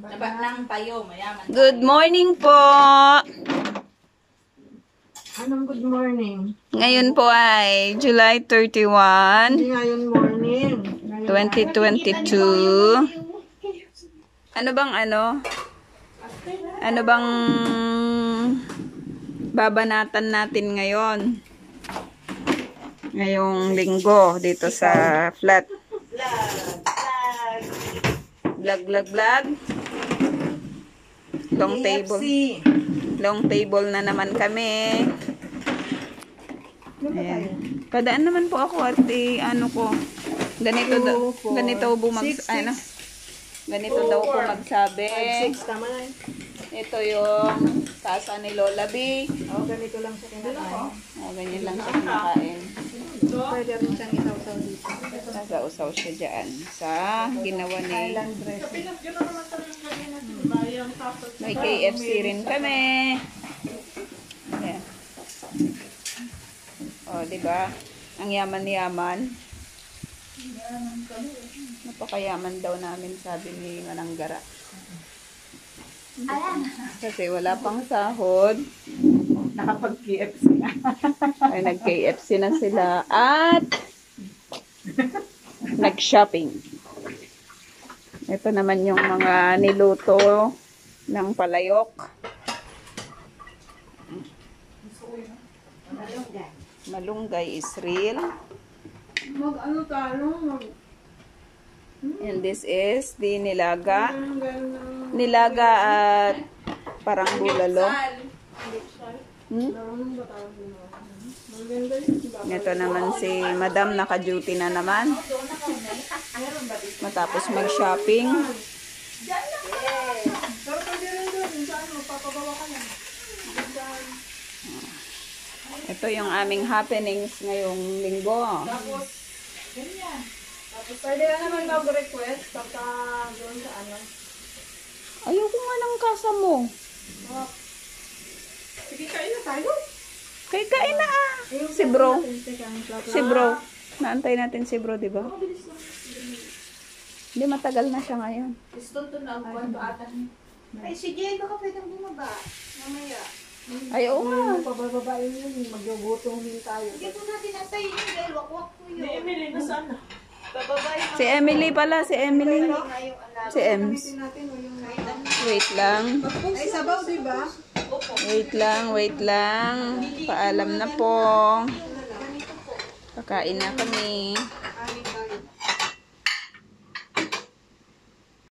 Naba ng tayo, mayaman. Good morning po. Anong good morning? Ngayon po ay July 31, Hindi ngayon morning. Ngayon 2022. Ano bang ano? Ano bang babanatan natin ngayon? Ngayong linggo dito sa flat. Vlog, vlog, vlog. Long table. Long table na naman kami. Ayan. Padaan naman po ako at eh, ano ko. Ganito, da, Two, four, ganito bumag, six, six. ano, ganito daw po magsabi. Six, tama na. Ito yung tasa ni Lola B. Oh, ganito lang siya kinakain. O, ganyan lang siya kinakain. Pwede rin siyang isaw-saw dito. Nasa-usaw siya dyan sa ginawa ni... Island dressing. May KFC rin kami. Ayan. O, di ba? Ang yaman-yaman. Napakayaman daw namin, sabi ni Mananggara. Kasi wala pang sahod. Nakapag-KFC na. Ay, nag-KFC na sila. At nag-shopping. Ito naman yung mga niluto ng palayok. Malunggay is real. Mag ano tayo? Mag... And this is the nilaga. Nilaga at parang bulalo. Hmm? Ito naman si Madam naka-duty na naman. Matapos mag-shopping. Pero pwede rin doon. Yung saan magpapabawa ka lang. Ito yung aming happenings ngayong linggo. Tapos, ganyan. Tapos, pwede ka naman mag-request pagka doon sa ano. Ayoko nga ng kasa mo. Oh. Sige, kain na tayo. Kay kain na ah. Si bro. Si bro. Naantay natin si bro, di ba? Hindi, matagal na siya ngayon. Gusto to na ang kwento ata niya. Ay, sige, baka pwedeng bumaba. Mamaya. Ay, oo nga. Yung pabababain yun, magugutong din tayo. Hindi ko natin antayin yun dahil wakwak ko yun. Emily, nasaan na? Si Emily pala, si Emily. Si Ems. natin o yung Wait lang. Ay, sabaw, di ba? Wait lang, wait lang. Paalam na po. Kakain na kami.